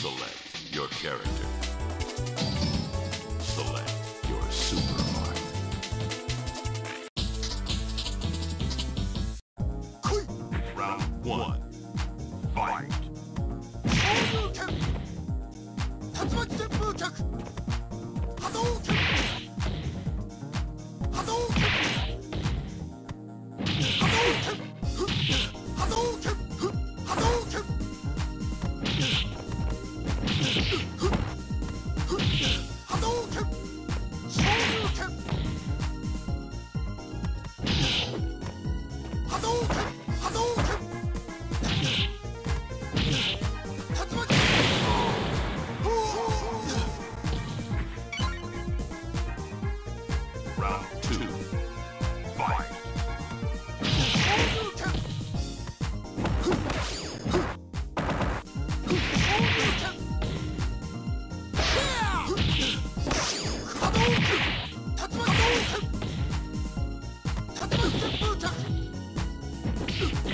Select your character. Select your supermarket. Round one. Fight. Round two. Fight.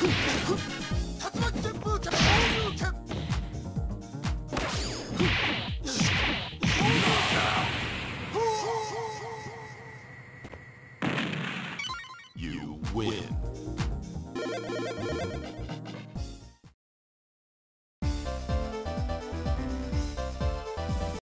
You win.